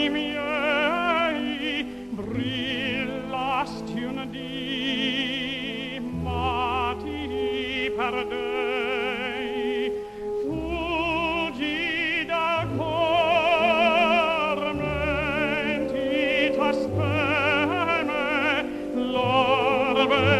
anni miei brillasti un dì ma ti perdei fuggi da cor mentita speme l'orbe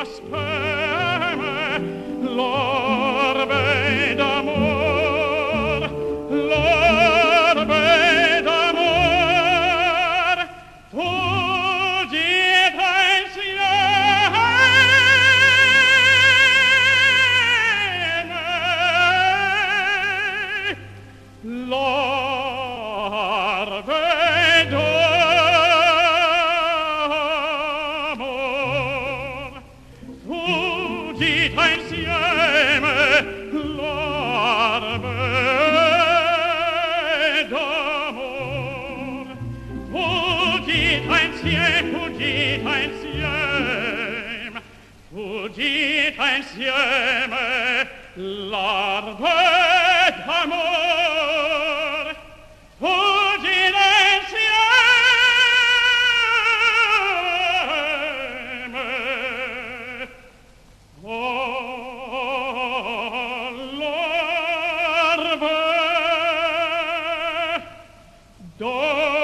Prosper. insieme l'arbre Don't